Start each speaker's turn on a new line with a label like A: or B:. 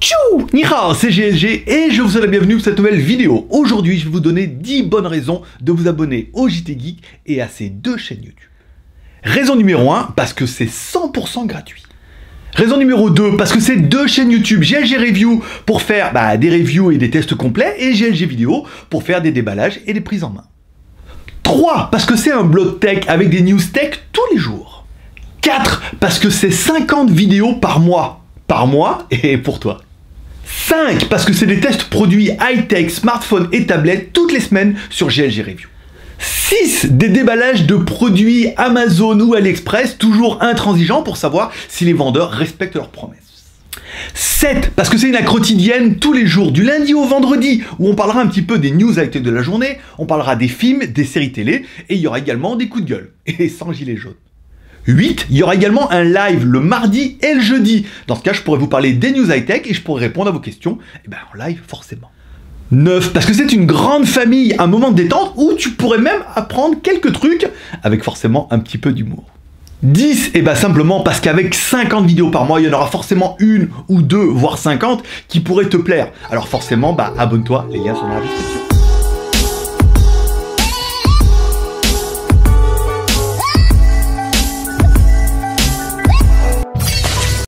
A: Tchou Ni hao, c'est GLG et je vous souhaite la bienvenue pour cette nouvelle vidéo. Aujourd'hui, je vais vous donner 10 bonnes raisons de vous abonner au JT Geek et à ces deux chaînes YouTube. Raison numéro 1, parce que c'est 100% gratuit. Raison numéro 2, parce que c'est deux chaînes YouTube, GLG Review pour faire bah, des reviews et des tests complets, et GLG Vidéo pour faire des déballages et des prises en main. 3, parce que c'est un blog tech avec des news tech tous les jours. 4, parce que c'est 50 vidéos par mois. Par mois et pour toi. 5, parce que c'est des tests produits high-tech, smartphones et tablettes toutes les semaines sur GLG Review. 6. Des déballages de produits Amazon ou AliExpress, toujours intransigeants pour savoir si les vendeurs respectent leurs promesses. 7. Parce que c'est une quotidienne tous les jours, du lundi au vendredi, où on parlera un petit peu des news high-tech de la journée, on parlera des films, des séries télé, et il y aura également des coups de gueule, et sans gilet jaune. 8. Il y aura également un live le mardi et le jeudi. Dans ce cas, je pourrais vous parler des news high-tech et je pourrais répondre à vos questions, et ben en live forcément. 9. Parce que c'est une grande famille, un moment de détente où tu pourrais même apprendre quelques trucs avec forcément un petit peu d'humour. 10, et bah simplement parce qu'avec 50 vidéos par mois, il y en aura forcément une ou deux, voire 50 qui pourraient te plaire. Alors forcément, bah abonne-toi, les liens sont dans la description.